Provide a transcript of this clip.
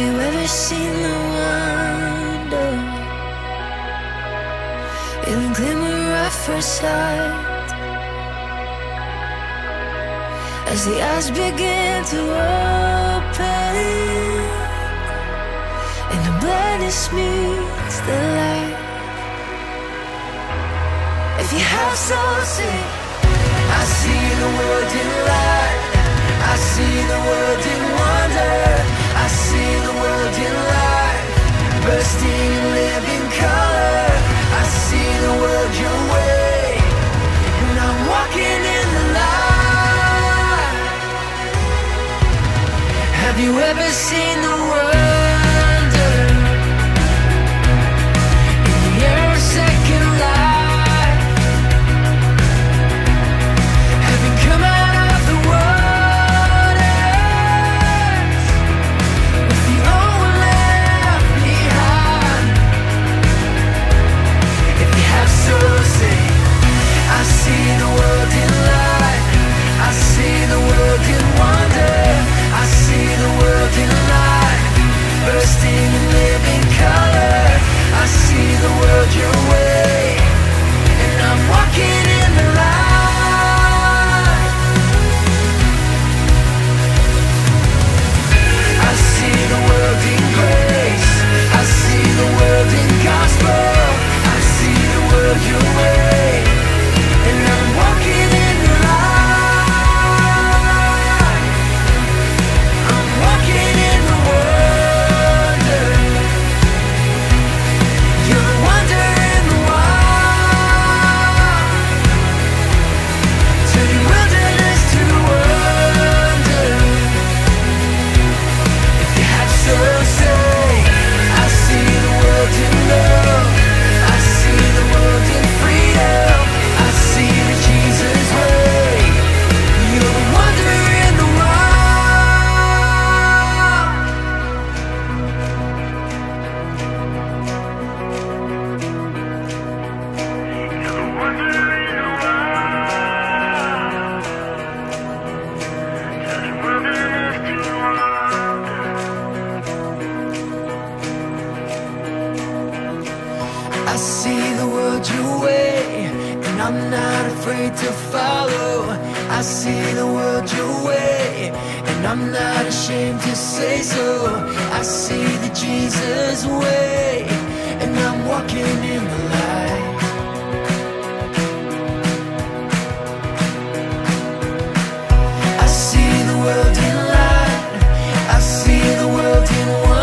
ever seen the wonder in the glimmer of first sight? As the eyes begin to open and the blindness meets the light. If you have soul, sing. I see the world in light. I see the world in wonder. I see the world in light, bursting in living color. I see the world your way, and I'm walking in the light. Have you ever seen the I see the world your way, and I'm not afraid to follow. I see the world your way, and I'm not ashamed to say so. I see the Jesus way, and I'm walking in the light. I see the world in light. I see the world in light.